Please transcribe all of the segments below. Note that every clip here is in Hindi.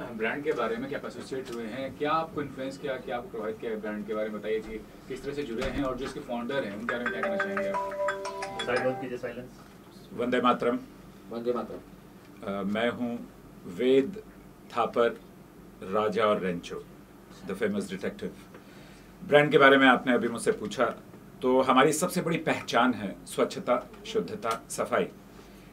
ब्रांड के बारे में क्या एसोसिएट हुए हैं? क्या आपको इन्फ्लुएंस किया? क्या आपको प्रभावित किया ब्रांड के बारे में बताइए कि किस तरह से जुड़े हैं और जो इसके फाउंडर हैं उनके बारे में क्या कहना चाहेंगे आप? साइलेंस कीजिए साइलेंस वंदे मातरम. वंदे मातरम. मैं हूँ वेद थापर राजा और Rancho the famous detective brand के बारे में आपने अभी मुझसे पूछा तो हमारी सबसे बड़ी पहचान है स्वच्छता शुद्धता सफ़ाई.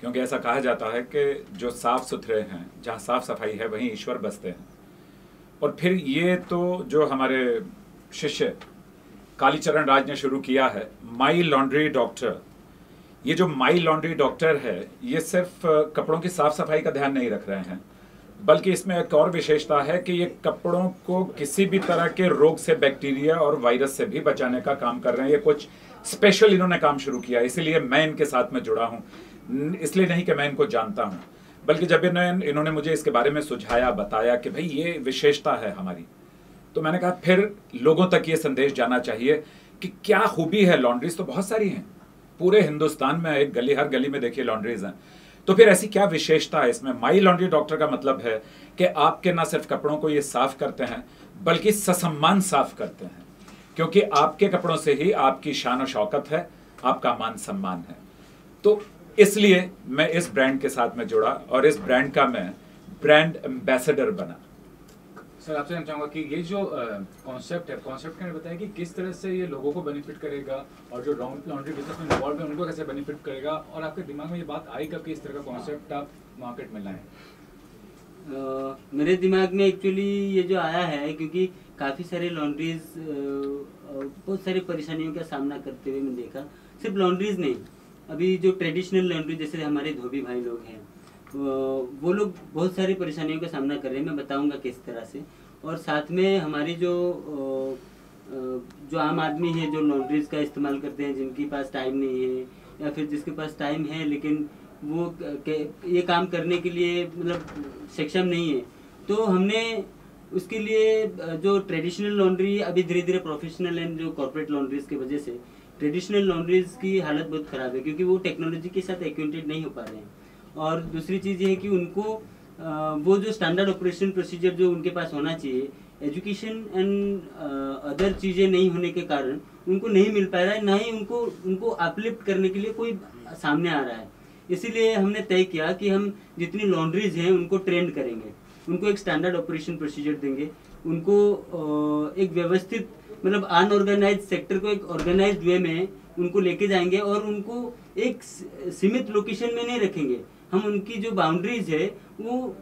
क्योंकि ऐसा कहा जाता है कि जो साफ़ सुथरे हैं, जहाँ साफ़ सफ़ाई है, वहीं ईश्वर बसते हैं। और फिर ये तो जो हमारे शिष्य कालीचरण राज ने शुरू किया है, माई लॉन्ड्री डॉक्टर। ये जो माई लॉन्ड्री डॉक्टर है, ये सिर्फ़ कपड़ों की साफ़ सफ़ाई का ध्यान नहीं रख रहे हैं, बल्कि इसमें एक और विशेषता है कि ये कपड़ों को किसी भी तरह के रोग से, बैक्टीरिया और वायरस से भी बचाने का काम कर रहे हैं। ये कुछ स्पेशल इन्होंने काम शुरू किया, इसीलिए मैं इनके साथ में जुड़ा हूँ। इसलिए नहीं कि मैं इनको जानता हूँ, बल्कि जब इन्होंने इन्होंने मुझे इसके बारे में सुझाया, बताया कि भाई ये विशेषता है हमारी तो मैंने कहा, फिर लोगों तक ये संदेश जाना चाहिए कि क्या खूबी है लॉन्ड्रीज तो बहुत सारी हैं। पूरे हिंदुस्तान में एक गली, हर गली में देखिए लॉन्ड्रीज हैं। तो फिर ऐसी क्या विशेषता है इसमें? माई लॉन्ड्री डॉक्टर का मतलब है कि आपके ना सिर्फ़ कपड़ों को ये साफ़ करते हैं, बल्कि ससम्मान साफ़ करते हैं। क्योंकि आपके कपड़ों से ही आपकी शान और शौकत है, आपका मान सम्मान है। तो इसलिए मैं इस ब्रांड के साथ में जुड़ा और इस ब्रांड का मैं ब्रांड एम्बेसडर बना। सर आपसे जानना चाहूँगा कि ये जो कॉन्सेप्ट है कॉन्सेप्ट के बताया कि किस तरह से ये लोगों को बेनिफिट करेगा और जो लॉन्ड्री बिज़नेस में इन्वॉल्व है उनको कैसे बेनिफिट करेगा और आपके दिमाग में ये बात आई कब कि इस तरह का कॉन्सेप्ट आप मार्केट में लाएँ? अ, मेरे दिमाग में एक्चुअली ये जो आया है क्योंकि काफ़ी सारे लॉन्ड्रीज बहुत सारी परेशानियों का सामना करते हुए मैं देखा। सिर्फ़ लॉन्ड्रीज नहीं अभी जो ट्रेडिशनल लॉन्ड्री जैसे हमारे धोबी भाई लोग हैं वो वो लोग बहुत सारी परेशानियों का सामना कर रहे हैं, मैं बताऊँगा किस तरह से। और साथ में हमारी जो जो आम आदमी है, जो लॉन्ड्रीज का इस्तेमाल करते हैं, जिनके पास टाइम नहीं है, या फिर जिसके पास टाइम है, लेकिन वो ये काम करने के लिए मतलब सक्षम नहीं है। तो हमने उसके लिए जो ट्रेडिशनल लॉन्ड्री अभी धीरे धीरे प्रोफेशनल एंड जो कॉर्पोरेट लॉन्ड्रीज की वजह से ट्रेडिशनल लॉन्ड्रीज की हालत बहुत ख़राब है, क्योंकि वो टेक्नोलॉजी के साथ एक्वेंटेड नहीं हो पा रहे हैं। और दूसरी चीज़ ये है कि उनको वो जो स्टैंडर्ड ऑपरेशन प्रोसीजर जो उनके पास होना चाहिए एजुकेशन एंड अदर चीज़ें नहीं होने के कारण उनको नहीं मिल पा रहा है, ना ही उनको उनको अपलिफ्ट करने के लिए कोई सामने आ रहा है। इसीलिए हमने तय किया कि हम जितनी लॉन्ड्रीज हैं उनको ट्रेंड करेंगे। उनको एक स्टैंडर्ड ऑपरेशन प्रोसीजर देंगे। उनको एक व्यवस्थित मतलब अनऑर्गेनाइज सेक्टर को एक ऑर्गेनाइज वे में उनको लेके जाएँगे और उनको एक सीमित लोकेशन में नहीं रखेंगे। हम उनकी जो बाउंड्रीज है, वो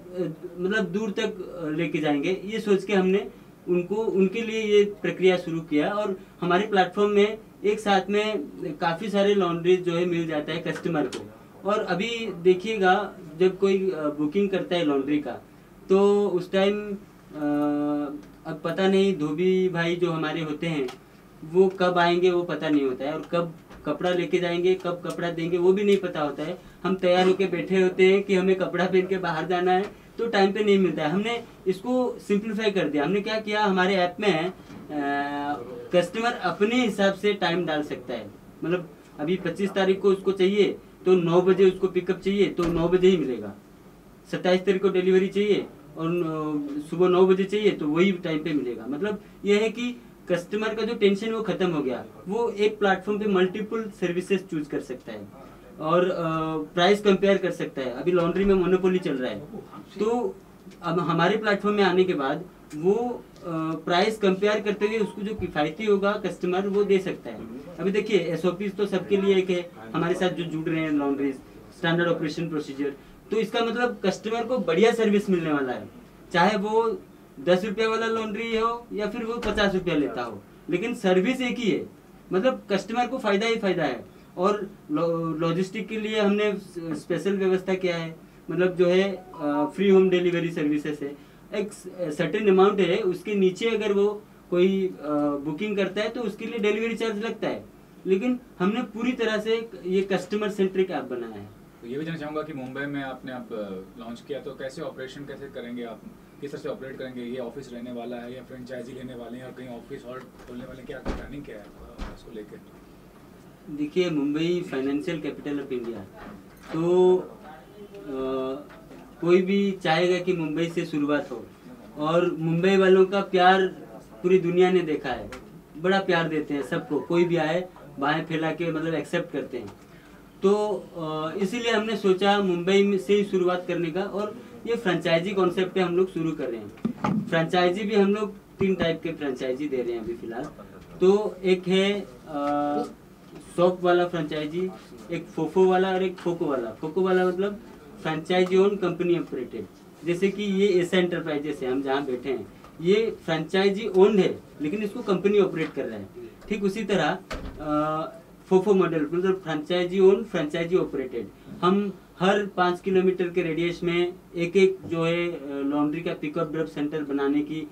मतलब दूर तक लेके जाएँगे। ये सोच के हमने उनको, उनके लिए ये प्रक्रिया शुरू किया और हमारे प्लेटफॉर्म में एक साथ में काफ़ी सारे लॉन्ड्रीज जो है मिल जाता है कस्टमर को। और अभी देखिएगा, जब कोई बुकिंग करता है लॉन्ड्री का तो उस टाइम अब पता नहीं, धोबी भाई जो हमारे होते हैं, वो कब आएँगे वो पता नहीं होता है और कब कपड़ा लेके जाएँगे, कब कपड़ा देंगे वो भी नहीं पता होता है। हम तैयार होके बैठे होते हैं कि हमें कपड़ा पहन के बाहर जाना है तो टाइम पे नहीं मिलता है। हमने इसको सिंप्लीफाई कर दिया। हमने क्या किया, हमारे ऐप में है कस्टमर अपने हिसाब से टाइम डाल सकता है। मतलब अभी 25 तारीख को उसको चाहिए तो नौ बजे उसको पिकअप चाहिए तो नौ बजे ही मिलेगा। 27 तारीख को डिलीवरी चाहिए और सुबह नौ बजे चाहिए तो वही टाइम पे मिलेगा। मतलब यह है कि कस्टमर का जो टेंशन वो खत्म हो गया। वो एक प्लेटफॉर्म पे मल्टीपल सर्विसेज़ चूज़ कर सकता है और प्राइस कंपेयर कर सकता है। अभी लॉन्ड्री में मोनोपोली चल रहा है। तो अब हमारे प्लेटफॉर्म में आने के बाद वो प्राइस कंपेयर करते हुए उसको जो किफायती होगा कस्टमर वो दे सकता है। अभी देखिए एस तो सबके लिए एक है। हमारे साथ जो जुड़ रहे हैं लॉन्ड्रीज स्टैंडर्ड ऑपरेशन प्रोसीजर तो इसका मतलब कस्टमर को बढ़िया सर्विस मिलने वाला है। चाहे वो दस रुपया वाला लॉन्ड्री हो या फिर वो पचास रुपया लेता हो। लेकिन सर्विस एक ही है। मतलब कस्टमर को फ़ायदा ही फ़ायदा है। और लॉजिस्टिक के लिए हमने स्पेशल व्यवस्था किया है। मतलब जो है फ्री होम डिलीवरी सर्विसेस है। एक सर्टेन अमाउंट है। उसके नीचे अगर वो कोई बुकिंग करता है तो उसके लिए डिलीवरी चार्ज लगता है। लेकिन हमने पूरी तरह से ये कस्टमर सेंट्रिक ऐप बनाया है। तो ये भी जानना चाहूँगा कि मुंबई में आपने आप लॉन्च किया तो कैसे ऑपरेशन कैसे करेंगे आप? किस तरह से ऑपरेट करेंगे? ये ऑफ़िस रहने वाला है या फ्रेंचाइजी लेने वाले हैं? और कहीं ऑफ़िस और खोलने वाले क्या प्लानिंग क्या है इसको लेकर देखिए Mumbai financial capital of India तो अ, कोई भी चाहेगा कि मुंबई से शुरुआत हो और मुंबई वालों का प्यार पूरी दुनिया ने देखा है। बड़ा प्यार देते हैं सबको। कोई भी आए बाहें फैला के मतलब एक्सेप्ट करते हैं। तो इसीलिए हमने सोचा मुंबई में से ही शुरुआत करने का और ये फ्रेंचाइजी कॉन्सेप्ट पे हम लोग शुरू कर रहे हैं। फ्रेंचाइजी भी हम लोग तीन टाइप के फ्रेंचाइजी दे रहे हैं अभी फ़िलहाल। तो एक है शॉप वाला फ्रेंचाइजी एक फोफो वाला और एक फोको वाला। फोको वाला मतलब फ्रेंचाइजी ओन कंपनी ऑपरेटेड जैसे कि ये एसा एंटरप्राइजेस है, हम जहाँ बैठे हैं। ये फ्रेंचाइजी ओन्ड है, लेकिन इसको कंपनी ऑपरेट कर रहा है। ठीक उसी तरह फोफो मॉडल मतलब फ्रेंचाइजी ओन फ्रेंचाइजी ऑपरेटेड हम हर पाँच किलोमीटर के रेडियस में एक एक जो है लॉन्ड्री का पिकअप ड्रॉप सेंटर बनाने की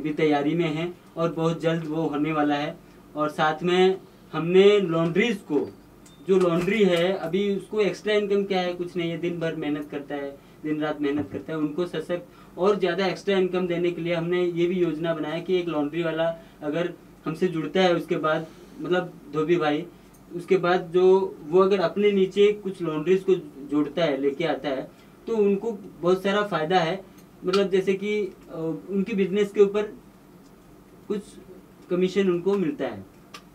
भी तैयारी में है और बहुत जल्द वो होने वाला है। और साथ में हमने लॉन्ड्रीज को, जो लॉन्ड्री है, अभी उसको एक्स्ट्रा इनकम क्या है? कुछ नहीं है दिन भर मेहनत करता है, दिन रात मेहनत करता है। उनको सशक्त और ज़्यादा एक्स्ट्रा इनकम देने के लिए हमने ये भी योजना बनाया कि एक लॉन्ड्री वाला अगर हमसे जुड़ता है उसके बाद मतलब धोबी भाई उसके बाद जो वो अगर अपने नीचे कुछ लॉन्ड्रीज को जोड़ता है लेके आता है तो उनको बहुत सारा फ़ायदा है। मतलब जैसे कि उनकी बिज़नेस के ऊपर कुछ कमीशन उनको मिलता है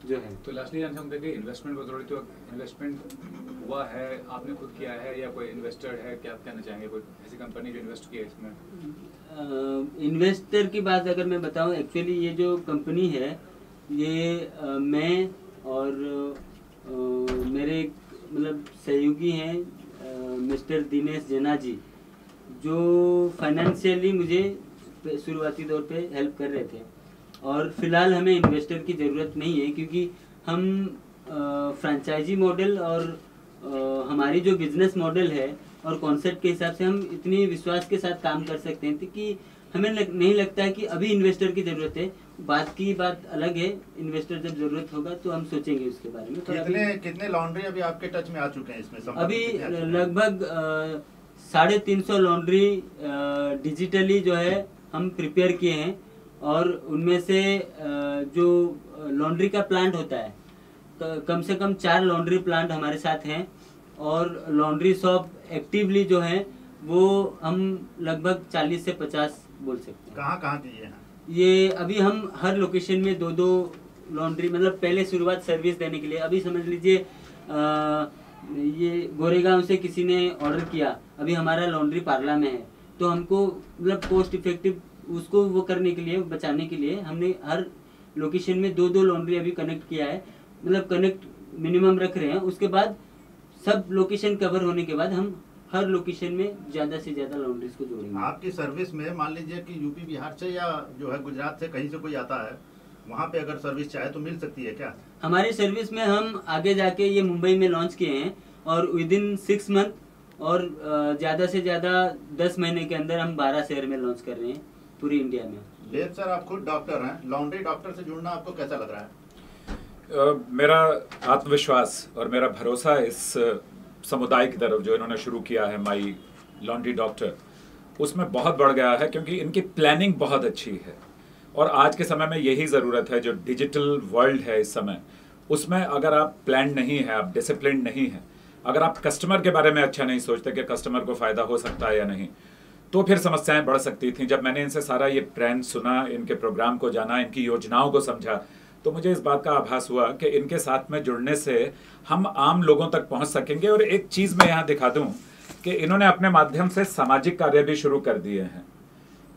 जो है। तो लास्टली हम देखिए इन्वेस्टमेंट को थोड़ी तो इन्वेस्टमेंट हुआ है आपने खुद किया है या कोई इन्वेस्टर है क्या आप कहना चाहेंगे? कोई ऐसी कंपनी जो इन्वेस्ट किया है इसमें? इन्वेस्टर की बात अगर मैं बताऊँ एक्चुअली ये जो कंपनी है ये अ, मैं और मेरे एक मतलब सहयोगी हैं मिस्टर दिनेश जेना जी जो फाइनेंशियली मुझे शुरुआती दौर पे हेल्प कर रहे थे। और फ़िलहाल हमें इन्वेस्टर की ज़रूरत नहीं है क्योंकि हम फ्रेंचाइजी मॉडल और अ, हमारी जो बिज़नेस मॉडल है और कॉन्सेप्ट के हिसाब से हम इतनी विश्वास के साथ काम कर सकते हैं कि हमें लग, नहीं लगता है कि अभी इन्वेस्टर की ज़रूरत है। बात की बात अलग है इन्वेस्टर जब ज़रूरत होगा तो हम सोचेंगे उसके बारे में कितने कितने लॉन्ड्री अभी आपके टच में आ चुके हैं इसमें अभी? लगभग साढ़े तीन सौ लॉन्ड्री डिजिटली जो है हम प्रिपेयर किए हैं और उनमें से जो लॉन्ड्री का प्लांट होता है कम से कम चार लॉन्ड्री प्लांट हमारे साथ हैं और लॉन्ड्री शॉप एक्टिवली जो है वो हम लगभग 40 से 50 बोल सकते हैं। कहाँ कहाँ हैं? ये अभी हम हर लोकेशन में दो दो लॉन्ड्री मतलब पहले शुरुआत सर्विस देने के लिए। अभी समझ लीजिए ये गोरेगांव से किसी ने ऑर्डर किया, अभी हमारा लॉन्ड्री पार्ला में है। तो हमको मतलब कोस्ट इफ़ेक्टिव उसको वो करने के लिए, बचाने के लिए हमने हर लोकेशन में दो दो लॉन्ड्री अभी कनेक्ट किया है। मतलब कनेक्ट मिनिमम रख रहे हैं। उसके बाद सब लोकेशन कवर होने के बाद हम हर लोकेशन में ज़्यादा से ज़्यादा लॉन्ड्रीज को जोड़ेंगे। आपकी सर्विस में मान लीजिए कि यूपी बिहार से या जो है गुजरात से कहीं से कोई आता है वहाँ पे अगर सर्विस चाहे तो मिल सकती है क्या? हमारी सर्विस में हम आगे जाके ये मुंबई में लॉन्च किए हैं और विद इन सिक्स मंथ और ज़्यादा से ज़्यादा दस महीने के अंदर हम बारह शहर में लॉन्च कर रहे हैं पूरी इंडिया में। देव सर आप खुद डॉक्टर हैं। लॉन्ड्री डॉक्टर से जुड़ना आपको कैसा लग रहा है? अ, मेरा आत्मविश्वास और मेरा भरोसा इस समुदाय की तरफ़ जो इन्होंने शुरू किया है, माई लॉन्ड्री डॉक्टर, उसमें बहुत बढ़ गया है क्योंकि इनकी प्लानिंग बहुत अच्छी है। और आज के समय में यही ज़रूरत है, जो डिजिटल वर्ल्ड है इस समय, उसमें अगर आप प्लान नहीं है, आप डिसिप्लिन नहीं है, अगर आप कस्टमर के बारे में अच्छा नहीं सोचते कि कस्टमर को फ़ायदा हो सकता है या नहीं तो फिर समस्याएँ बढ़ सकती थी। जब मैंने इनसे सारा ये प्लान सुना, इनके प्रोग्राम को जाना, इनकी योजनाओं को समझा तो मुझे इस बात का आभास हुआ कि इनके साथ में जुड़ने से हम आम लोगों तक पहुँच सकेंगे। और एक चीज़ मैं यहाँ दिखा दूँ कि इन्होंने अपने माध्यम से सामाजिक कार्य भी शुरू कर दिए हैं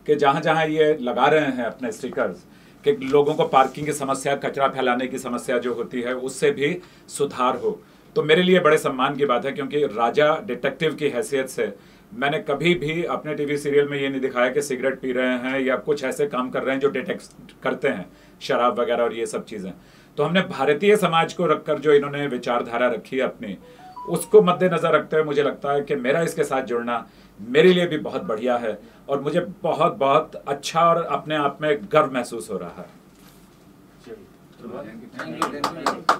कि जहाँ जहाँ ये लगा रहे हैं अपने स्टिकर्स, कि लोगों को पार्किंग की समस्या, कचरा फैलाने की समस्या जो होती है, उससे भी सुधार हो। तो मेरे लिए बड़े सम्मान की बात है, क्योंकि राजा डिटेक्टिव की हैसियत से मैंने कभी भी अपने टीवी सीरियल में ये नहीं दिखाया कि सिगरेट पी रहे हैं या कुछ ऐसे काम कर रहे हैं जो डिटेक्ट करते हैं शराब वगैरह और ये सब चीज़ें। तो हमने भारतीय समाज को रखकर जो इन्होंने विचारधारा रखी है अपनी उसको मद्देनजर रखते हुए मुझे लगता है कि मेरा इसके साथ जुड़ना मेरे लिए भी बहुत बढ़िया है और मुझे बहुत बहुत अच्छा और अपने आप में गर्व महसूस हो रहा है।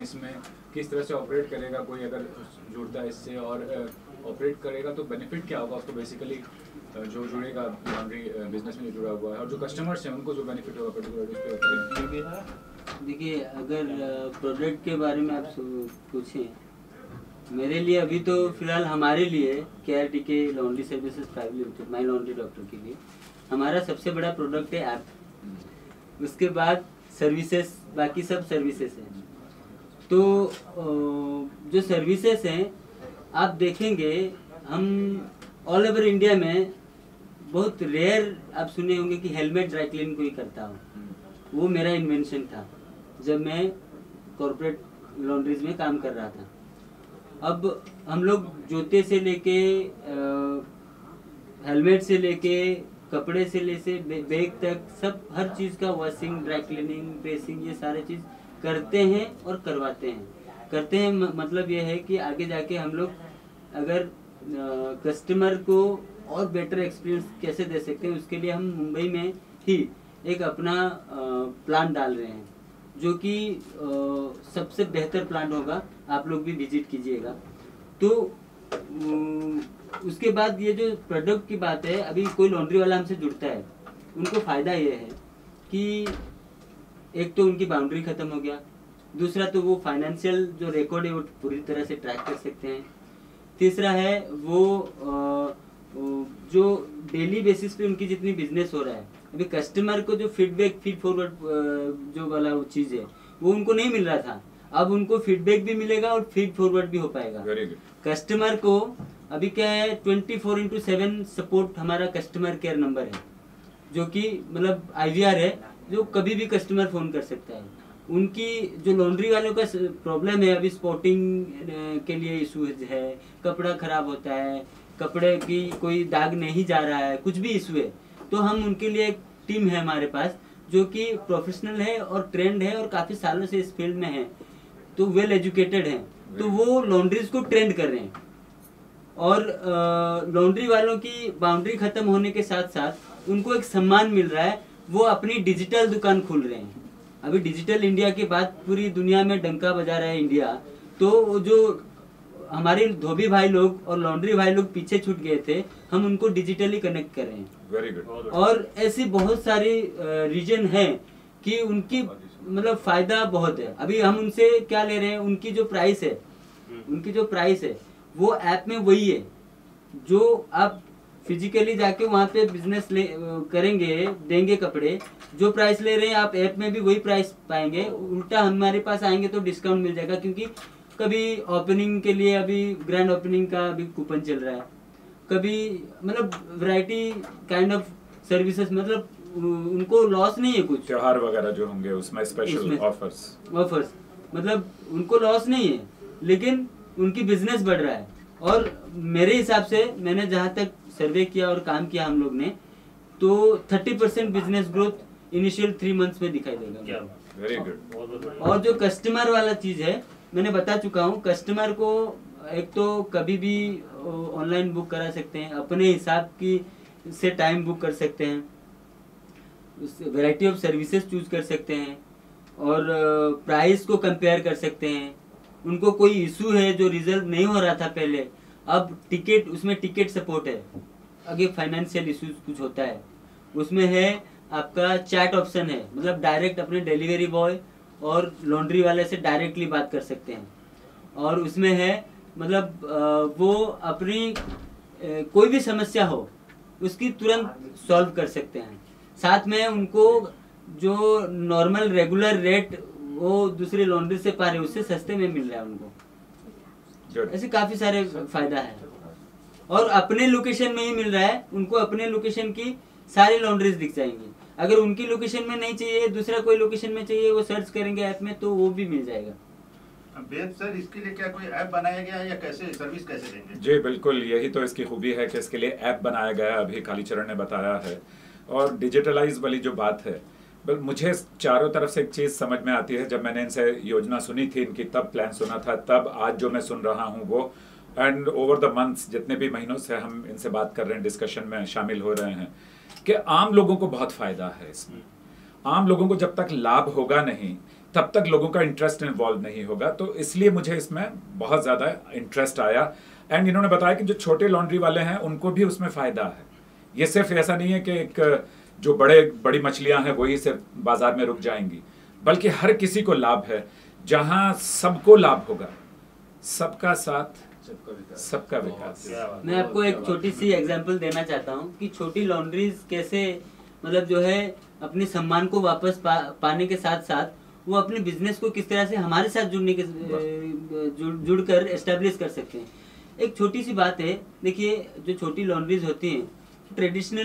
इसमें किस तरह से ऑपरेट करेगा कोई अगर जुड़ता है इससे और ऑपरेट करेगा तो बेनिफिट क्या होगा उसको बेसिकली जो जुड़ेगा लॉन्ड्री बिज़नेस में जुड़ा हुआ है और जो कस्टमर्स हैं, उनको जो बेनिफिट होगा पर्टिकुलर देखिए अगर प्रोडक्ट के बारे में आप पूछें, मेरे लिए अभी तो फ़िलहाल हमारे लिए K R T K laundry services private limited my laundry doctor के लिए, हमारा सबसे बड़ा प्रोडक्ट है ऐप उसके बाद सर्विसेज़ बाकी सब सर्विसेज़ हैं। तो जो सर्विसेज़ हैं आप देखेंगे, हम ऑल ओवर इंडिया में बहुत रेयर आप सुने होंगे कि हेलमेट ड्राई क्लीन कोई करता हो। वो मेरा इन्वेंशन था, जब मैं कॉरपोरेट लॉन्ड्रीज में काम कर रहा था। अब हम लोग जूते से लेके हेलमेट से लेके, कपड़े से ले, से बैग तक सब, हर चीज़ का वॉशिंग ड्राई क्लीनिंग प्रेसिंग ये सारे चीज़ करते हैं और करवाते हैं। करते हैं मतलब ये है कि आगे जाके हम लोग अगर कस्टमर को और बेटर एक्सपीरियंस कैसे दे सकते हैं, उसके लिए हम मुंबई में ही एक अपना प्लान डाल रहे हैं, जो कि सबसे बेहतर प्लान होगा। आप लोग भी विज़िट कीजिएगा। तो उसके बाद ये जो प्रोडक्ट की बात है, अभी कोई लॉन्ड्री वाला हमसे जुड़ता है, उनको फ़ायदा ये है कि, एक तो उनकी बाउंड्री ख़त्म हो गया दूसरा तो वो फाइनेंशियल जो रिकॉर्ड है वो पूरी तरह से ट्रैक कर सकते हैं। तीसरा है वो जो डेली बेसिस पे उनकी जितनी बिज़नेस हो रहा है अभी कस्टमर को जो फीडबैक फ़ीड फॉरवर्ड जो वाला वो चीज़ है वो उनको नहीं मिल रहा था। अब उनको फीडबैक भी मिलेगा और फ़ीड फॉरवर्ड भी हो पाएगा। कस्टमर को अभी क्या है twenty four into seven support हमारा कस्टमर केयर नंबर है जो कि मतलब आईवीआर है जो कभी भी कस्टमर फ़ोन कर सकता है। उनकी जो लॉन्ड्री वालों का प्रॉब्लम है, अभी स्पॉटिंग के लिए इशूज है, कपड़ा खराब होता है, कपड़े की कोई दाग नहीं जा रहा है, कुछ भी इशू है तो हम उनके लिए एक टीम है हमारे पास, जो कि प्रोफेशनल है और ट्रेंड है और काफ़ी सालों से इस फ़ील्ड में है तो वेल एजुकेटेड हैं तो वो लॉन्ड्रीज को ट्रेंड कर रहे हैं। और लॉन्ड्री वालों की बाउंड्री खत्म होने के साथ साथ उनको एक सम्मान मिल रहा है, वो अपनी डिजिटल दुकान खोल रहे हैं। अभी डिजिटल इंडिया के बाद पूरी दुनिया में डंका बजा रहा है इंडिया तो वो जो हमारे धोबी भाई लोग और लॉन्ड्री भाई लोग पीछे छूट गए थे हम उनको डिजिटली कनेक्ट कर रहे हैं। वेरी गुड और ऐसी बहुत सारी रीजन है कि उनकी मतलब फ़ायदा बहुत है। अभी हम उनसे क्या ले रहे हैं उनकी जो प्राइस है उनकी जो प्राइस है वो ऐप में वही है जो आप फिजिकली जाके वहाँ पे बिज़नेस ले करेंगे देंगे कपड़े। जो प्राइस ले रहे हैं आप ऐप में भी वही प्राइस पाएँगे। उल्टा हमारे पास आएँगे तो डिस्काउंट मिल जाएगा क्योंकि कभी ओपनिंग के लिए अभी ग्रैंड ओपनिंग का अभी कूपन चल रहा है। कभी मतलब वैरायटी काइंड ऑफ़ सर्विसेज़ मतलब उनको लॉस नहीं है कुछ। त्योहार वगैरह जो होंगे उसमें स्पेशल ऑफर्स ऑफर्स मतलब उनको लॉस नहीं है लेकिन उनकी बिज़नेस बढ़ रहा है। और मेरे हिसाब से मैंने जहाँ तक सर्वे किया और काम किया हम लोग ने तो thirty percent business growth initial three months में दिखाई देगा। वेरी गुड और जो कस्टमर वाला चीज़ है मैंने बता चुका हूँ कस्टमर को एक तो कभी भी ऑनलाइन बुक करा सकते हैं अपने हिसाब की से टाइम बुक कर सकते हैं वैरायटी ऑफ़ सर्विसेज़ चूज़ कर सकते हैं और प्राइस को कंपेयर कर सकते हैं। उनको कोई इशू है जो रिजल्व नहीं हो रहा था पहले, अब टिकट उसमें टिकट सपोर्ट है। आगे फाइनेंशियल इश्यूज़ कुछ होता है। उसमें है, आपका चैट ऑप्शन है मतलब डायरेक्ट अपने डिलीवरी बॉय और लॉन्ड्री वाले से डायरेक्टली बात कर सकते हैं। और उसमें है मतलब वो अपनी कोई भी समस्या हो, उसकी तुरंत सॉल्व कर सकते हैं। साथ में उनको जो नॉर्मल रेगुलर रेट वो दूसरे लॉन्ड्री से पा रहे उससे सस्ते में मिल रहा है उनको। ऐसे काफ़ी सारे फ़ायदा है। और अपने लोकेशन में ही मिल रहा है उनको अपने लोकेशन की सारी लॉन्ड्रीज दिख जाएँगी। अगर उनकी लोकेशन में नहीं चाहिए दूसरा कोई लोकेशन में चाहिए वो सर्च करेंगे ऐप में तो वो भी मिल जाएगा। सर इसके लिए क्या कोई ऐप बनाया गया है या कैसे सर्विस कैसे देंगे? जी बिल्कुल यही तो इसकी खूबी है कि इसके लिए ऐप बनाया गया है अभी कालीचरण ने बताया है। और डिजिटलाइज वाली जो बात है बल, मुझे चारों तरफ़ से एक चीज़ समझ में आती है, जब मैंने इनसे योजना सुनी थी, इनकी तब प्लान सुना था, तब आज जो मैं सुन रहा हूँ वो एंड ओवर द मंथ्स जितने भी महीनों से हम इनसे बात कर रहे हैं डिस्कशन में शामिल हो रहे हैं, कि आम लोगों को बहुत फ़ायदा है इसमें। आम लोगों को जब तक लाभ होगा नहीं, तब तक लोगों का इंटरेस्ट इन्वॉल्व नहीं होगा तो इसलिए मुझे इसमें बहुत ज़्यादा इंटरेस्ट आया। एंड इन्होंने बताया कि जो छोटे लॉन्ड्री वाले हैं, उनको भी उसमें फ़ायदा है। ये सिर्फ़ ऐसा नहीं है कि एक जो बड़े बड़ी मछलियाँ हैं वही सिर्फ़ बाज़ार में रुक जाएँगी। बल्कि हर किसी को लाभ है जहाँ सबको लाभ होगा। सबका साथ सबका विकास। मैं आपको एक छोटी सी एग्जांपल देना चाहता हूँ कि छोटी लॉन्ड्रीज कैसे मतलब जो है अपने सम्मान को वापस पा, पाने के साथ साथ वो अपने बिज़नेस को किस तरह से हमारे साथ जुड़ने के जुड़ जुड़कर एस्टेब्लिश कर सकते हैं। एक छोटी सी बात है देखिए जो छोटी लॉन्ड्रीज होती हैं ट्रेडिशनल